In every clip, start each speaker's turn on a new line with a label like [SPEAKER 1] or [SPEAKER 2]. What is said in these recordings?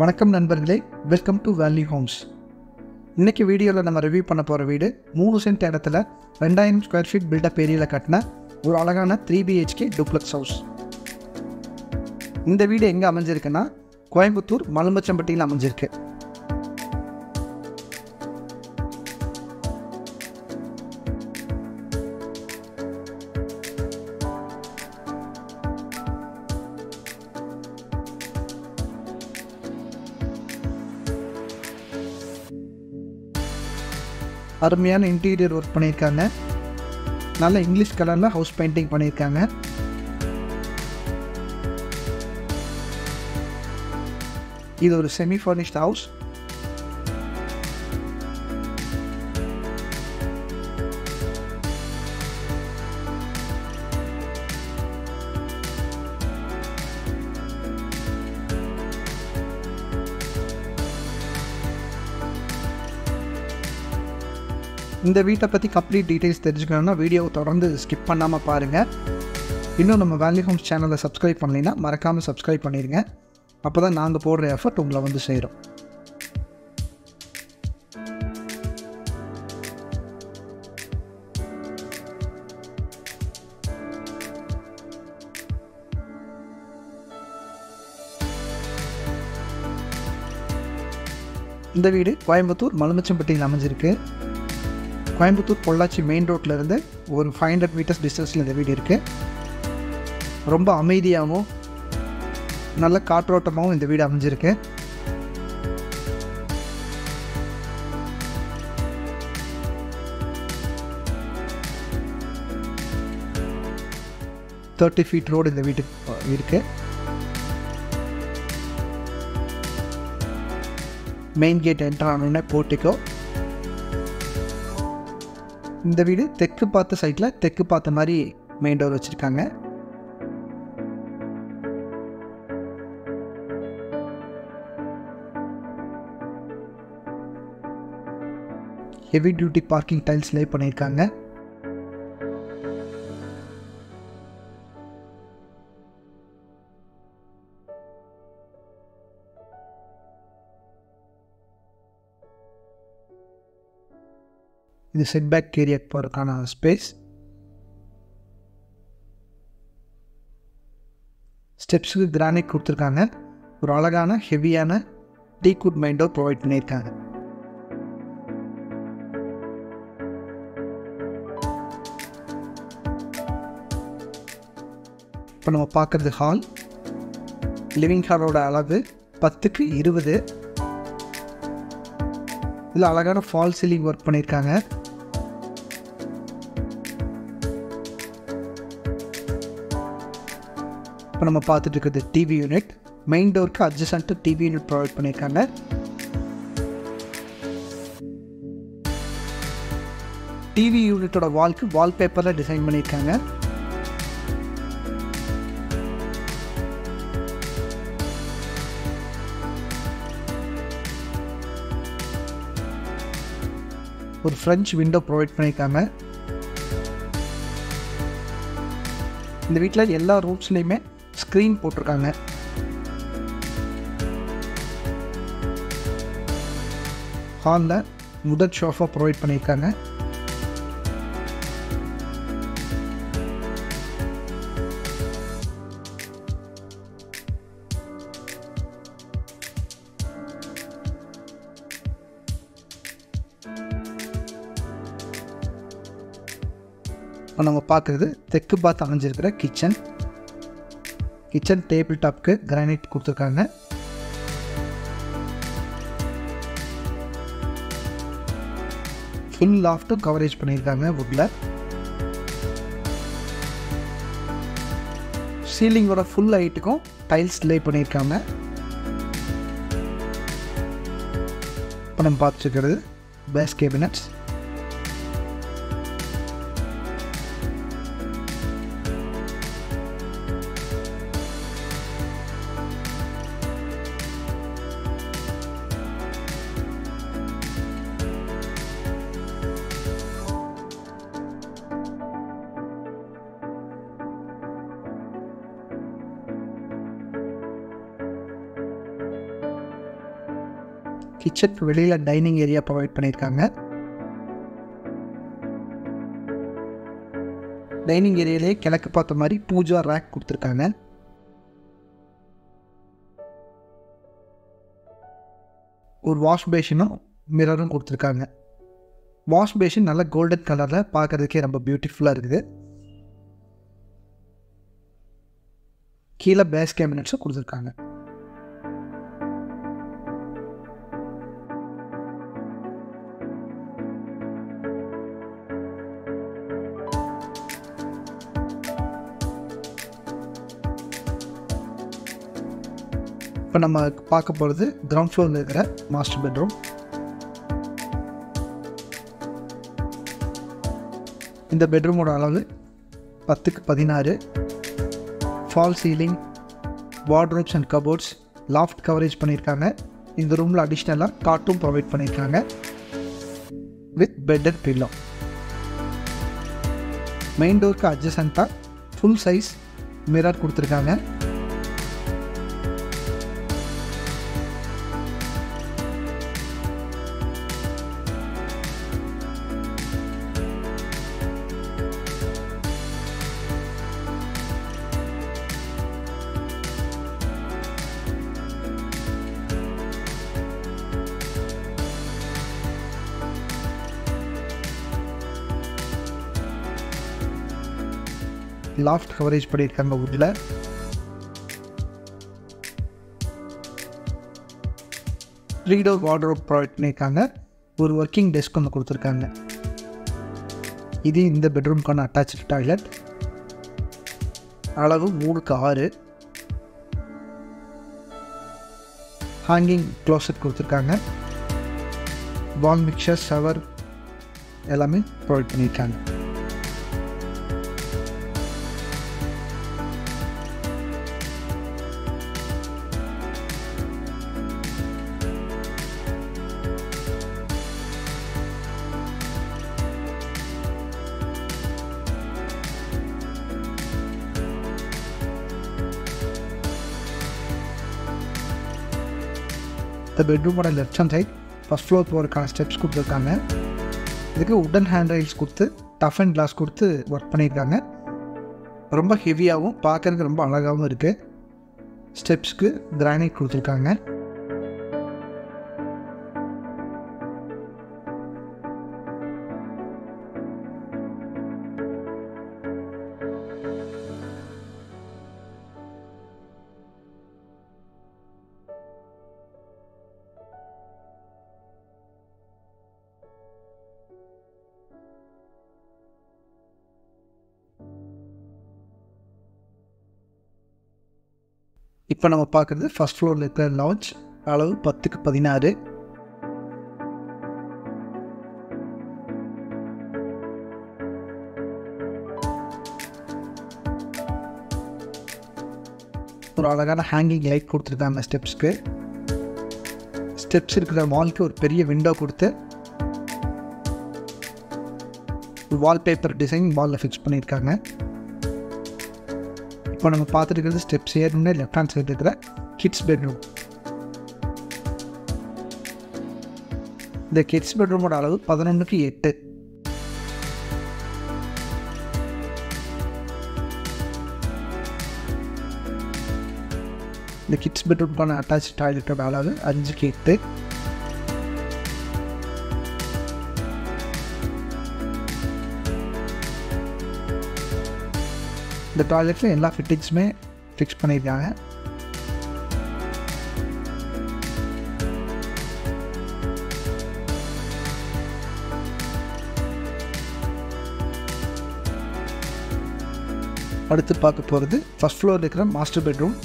[SPEAKER 1] வணக்கம் நண்பர்களே welcome to value Holmes இன்றைக்கி வீடியோவில் நம்ம ரிவ்யூ பண்ண போகிற வீடு மூணு சென்ட் இடத்துல ரெண்டாயிரம் ஸ்கொயர் ஃபீட் பில்டப் ஏரியாவில் கட்டின ஒரு அழகான த்ரீ பிஹெச்கே டூப்ளக்ஸ் ஹவுஸ் இந்த வீடு எங்கே அமைஞ்சிருக்குன்னா கோயம்புத்தூர் மலும்பச்சம்பட்டியில் அமைஞ்சிருக்கு. அருமையான இன்டீரியர் ஒர்க் பண்ணியிருக்காங்க. நல்ல இங்கிலீஷ் கலரில் ஹவுஸ் பெயிண்டிங் பண்ணியிருக்காங்க. இது ஒரு செமி ஃபர்னிஷ்ட் ஹவுஸ் இந்த வீட்டை பற்றி கம்ப்ளீட் டீட்டெயில்ஸ் தெரிஞ்சுக்கணும்னா வீடியோவை தொடர்ந்து ஸ்கிப் பண்ணாமல் பாருங்கள் இன்னும் நம்ம வேல்யூ ஹோம்ஸ் சேனலை சப்ஸ்கிரைப் பண்ணலைன்னா மறக்காமல் சப்ஸ்கிரைப் பண்ணிடுங்க அப்போ தான் நாங்கள் போடுற எஃபர்ட் உங்களை வந்து செய்கிறோம் இந்த வீடு கோயம்புத்தூர் மலுமிச்சம்பட்டியில் அமைஞ்சிருக்கு. கோயம்புத்தூர் பொள்ளாச்சி மெயின் ரோட்டிலேருந்து ஒரு ஃபைவ் ஹண்ட்ரட் மீட்டர்ஸ் டிஸ்டன்ஸில் இந்த வீடு இருக்குது ரொம்ப அமைதியாகவும் நல்ல காற்றோட்டமாகவும் இந்த வீடு அமைஞ்சிருக்கு. தேர்ட்டி ஃபீட் ரோடு இந்த வீட்டுக்கு இருக்குது மெயின் கேட் என்டர் ஆனோடனே போர்ட்டிக்கோ இந்த வீடு தெற்கு பார்த்த சைட்டில் தெற்கு பார்த்த மாதிரி மெயின் டோர் வச்சுருக்காங்க. Heavy duty parking tiles lay பண்ணியிருக்காங்க. இது செட்பேக் கேரியர் போகிறதுக்கான ஸ்பேஸ் ஸ்டெப்ஸுக்கு கிரானைட் கொடுத்துருக்காங்க. ஒரு அழகான ஹெவியான டீக்வுட் மைண்டோ ப்ரொவைட் பண்ணியிருக்காங்க. இப்போ நம்ம பார்க்குறது ஹால் லிவிங் ஹாலோட அளவு பத்துக்கு இருபது. இதில் அழகான ஃபால் சீலிங் ஒர்க் பண்ணியிருக்காங்க. இப்போ நம்ம பார்த்துட்டு இருக்கிறது டிவி யூனிட் மெயின் டோருக்கு அட்ஜஸ்டன்ட்டு டிவி யூனிட் ப்ரொவைட் பண்ணியிருக்காங்க. டிவி யூனிட்டோட வால்க்கு வால்பேப்பரில் டிசைன் பண்ணியிருக்காங்க. ஒரு ஃப்ரெஞ்ச் விண்டோ ப்ரொவைட் பண்ணியிருக்காங்க. இந்த வீட்டில் எல்லா ரூம்ஸ்லேயுமே ஸ்க்ரீன் போட்டிருக்காங்க. ஹாலில் முதல் ஷோஃபா ப்ரொவைட் பண்ணியிருக்காங்க. இப்போ நம்ம பார்க்குறது தெற்கு பார்த்து அமைஞ்சிருக்கிற கிச்சன் கிச்சன் டேபிள் டாப்க்கு கிரானைட் கொடுத்துருக்காங்க. ஃபுல் லாஃப்ட்டும் கவரேஜ் பண்ணியிருக்காங்க வுட்டில் சீலிங்கோட ஃபுல் ஹைட்டுக்கும் டைல்ஸ் லே பண்ணியிருக்காங்க. இப்போ நம்ம பார்த்துருக்கிறது பேஸ் கேபினட்ஸ் கிச்சனுக்கு வெளியில் டைனிங் ஏரியா ப்ரொவைட் பண்ணியிருக்காங்க. டைனிங் ஏரியாலே கிழக்கு பார்த்த மாதிரி பூஜா ரேக் கொடுத்துருக்காங்க. ஒரு வாஷ் பேஷனும் மிரரும் கொடுத்துருக்காங்க. வாஷ் பேஷன் நல்லா கோல்டன் கலரில் பார்க்குறதுக்கே ரொம்ப பியூட்டிஃபுல்லாக இருக்குது. கீழே பேஸ் கேபினட்ஸும் கொடுத்துருக்காங்க. இப்போ நம்ம பார்க்க போகிறது கிரவுண்ட் ஃப்ளோரில் இருக்கிற மாஸ்டர் பெட்ரூம் இந்த பெட்ரூமோட அளவு பத்துக்கு பதினாறு. False ceiling wardrobes and cupboards loft coverage பண்ணியிருக்காங்க. இந்த ரூமில் அடிஷ்னலாக காட்டும் ப்ரொவைட் பண்ணியிருக்காங்க. With bed and pillow main டோருக்கு அட்ஜஸ்டண்ட்டாக ஃபுல் சைஸ் மிரர் கொடுத்துருக்காங்க. லாஃப்ட் கவரேஜ் பண்ணியிருக்காங்க உட்டில் த்ரீ டோர் வார்ட்ரோப் ப்ரொவைட் பண்ணியிருக்காங்க. ஒரு ஒர்க்கிங் டெஸ்க் ஒன்று கொடுத்துருக்காங்க. இது இந்த பெட்ரூம்க்கான அட்டாச்சு டாய்லெட் அளவு மூணுக்கு ஆறு. ஹேங்கிங் க்ளோசட் கொடுத்துருக்காங்க. வால் மிக்சர் ஷவர் எல்லாமே ப்ரொவைட் பண்ணியிருக்காங்க. இந்த பெட்ரூமோட left hand side first floor போகிறதுக்கான ஸ்டெப்ஸ் கொடுத்துருக்காங்க. இதுக்கு உடன் ஹேண்ட் ரைல்ஸ் கொடுத்து டஃப் அண்ட் கிளாஸ் கொடுத்து ஒர்க் பண்ணியிருக்காங்க. ரொம்ப ஹெவியாகவும் பார்க்கறதுக்கு ரொம்ப அழகாகவும் இருக்குது ஸ்டெப்ஸ்க்கு கிரானைட் கொடுத்துருக்காங்க. இப்போ நம்ம பார்க்குறது ஃபஸ்ட் ஃப்ளோரில் இருக்கிற லான்ச் அளவு பத்துக்கு பதினாறு. ஒரு அழகான ஹேங்கிங் லைட் கொடுத்துருக்காங்க ஸ்டெப்ஸ்க்கு ஸ்டெப்ஸ் இருக்கிற வால்க்கு ஒரு பெரிய விண்டோ கொடுத்து வால்பேப்பர் டிசைன் வாலில் ஃபிக்ஸ் பண்ணியிருக்காங்க. இப்போ நம்ம பார்த்துருக்கிறது ஸ்டெப்ஸ் ஏறணும்னே லெஃப்ட் ஹேண்ட் சைடு இருக்கிற கிட்ஸ் பெட்ரூம் இந்த கிட்ஸ் பெட்ரூமோட அளவு பதினொன்றுக்கு எட்டு. இந்த கிட்ஸ் பெட்ரூம்க்கான அட்டாச் டாய்லெட்டோட அளவு அஞ்சுக்கு எட்டு. இந்த டாய்லெட்டில் எல்லா ஃபிட்டிங்ஸுமே ஃபிக்ஸ் பண்ணியிருக்காங்க. அடுத்து பார்க்க போகிறது ஃபஸ்ட் ஃப்ளோர் இருக்கிற மாஸ்டர் பெட்ரூம்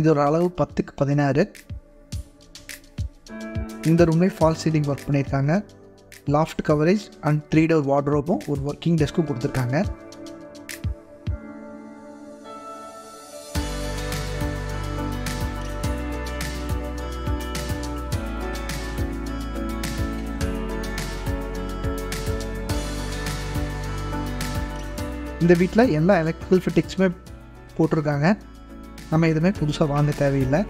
[SPEAKER 1] இது ஒரு அளவு பத்துக்கு பதினாறு. இந்த ரூம்லேயே ஃபால் சீலிங் ஒர்க் பண்ணியிருக்காங்க. Loft coverage and three door வார்ட்ரோப்பும் ஒரு ஒர்க்கிங் டெஸ்க்கும் கொடுத்துருக்காங்க. இந்த வீட்டில் எல்லா எலக்ட்ரிக்கல் ஃபிட்டிங்ஸுமே போட்டிருக்காங்க. நம்ம எதுவுமே புதுசாக வாங்க தேவையில்லை.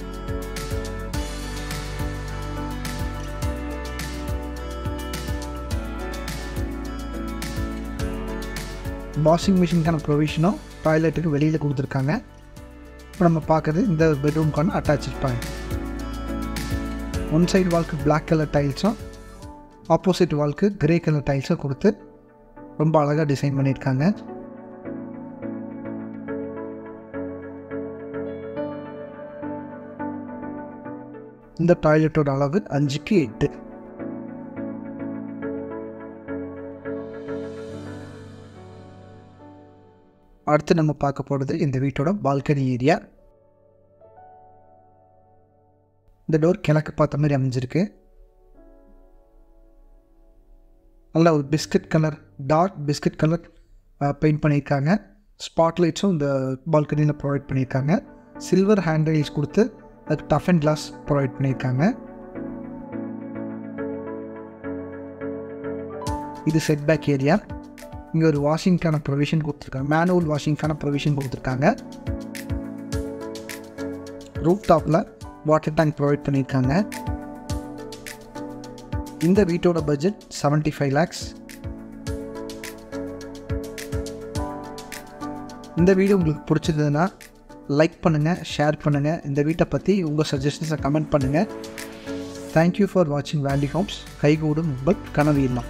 [SPEAKER 1] வாஷிங் மிஷினுக்கான ப்ரொவிஷனும் டாய்லெட்டுக்கு வெளியில் கொடுத்துருக்காங்க. இப்போ நம்ம பார்க்குறது இந்த பெட்ரூம்க்கான அட்டாச் பாயிண்ட் ஒன் சைடு வால்க்கு பிளாக் கலர் டைல்ஸும் ஆப்போசிட் வால்க்கு கிரே கலர் டைல்ஸும் கொடுத்து ரொம்ப அழகாக டிசைன் பண்ணியிருக்காங்க. இந்த டாய்லெட்டோட அளவு அஞ்சுக்கு எட்டு. அடுத்து நம்ம பார்க்க போகிறது இந்த வீட்டோட பால்கனி ஏரியா. இந்த டோர் கிழக்கு பார்த்த மாதிரி அமைஞ்சிருக்கு. நல்ல ஒரு biscuit colour dark biscuit colour paint பண்ணியிருக்காங்க. ஸ்பாட்லைட்ஸும் இந்த பால்கனியில் ப்ரொவைட் பண்ணியிருக்காங்க. சில்வர் ஹேண்ட்ரைல்ஸ் கொடுத்து அதுக்கு டஃப் அண்ட் கிளாஸ் ப்ரொவைட் பண்ணியிருக்காங்க. இது செட் பேக் ஏரியா. இங்கே ஒரு வாஷிங்க்கான ப்ரொவிஷன் கொடுத்துருக்காங்க. மேனுவல் வாஷிங்க்கான ப்ரொவிஷன் கொடுத்துருக்காங்க. ரூப் டாப்பில் வாட்டர் டேங்க் ப்ரொவைட் பண்ணியிருக்காங்க. இந்த வீட்டோட பட்ஜெட் செவன்ட்டி ஃபைவ் லேக்ஸ் இந்த வீடியோ உங்களுக்கு பிடிச்சிருந்ததுன்னா லைக் பண்ணுங்கள் ஷேர் பண்ணுங்கள் இந்த வீட்டை பற்றி உங்கள் சஜஷன்ஸை கமெண்ட் பண்ணுங்கள் தேங்க்யூ ஃபார் வாட்சிங் வேல்யூ ஹோம்ஸ் கைகூடும் உங்கள் கனவு இல்லம்